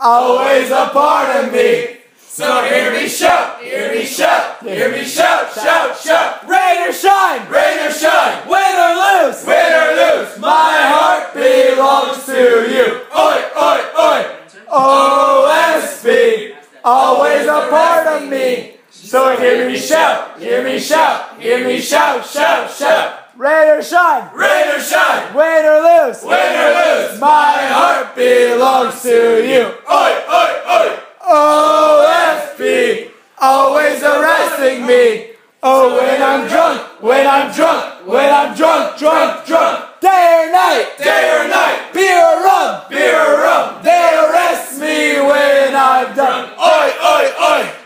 always a part of me. So hear me shout, hear me shout, hear me shout, shout, shout. Rain or shine, Rain or shine, win or lose, win or lose, my heart belongs to you. Oi, oi, oi. OSB, always a part of me. So hear me shout, hear me shout, hear me shout, shout, shout. rain or shine, Rain or shine, win or lose, win or lose, my belongs to you. Oi, oi, oi! OFP, always arresting me. Oh, when I'm drunk, when I'm drunk, when I'm drunk, drunk, drunk. Day or night, day or night, beer or rum, beer or rum. They arrest me when I'm drunk. Oi, oi, oi!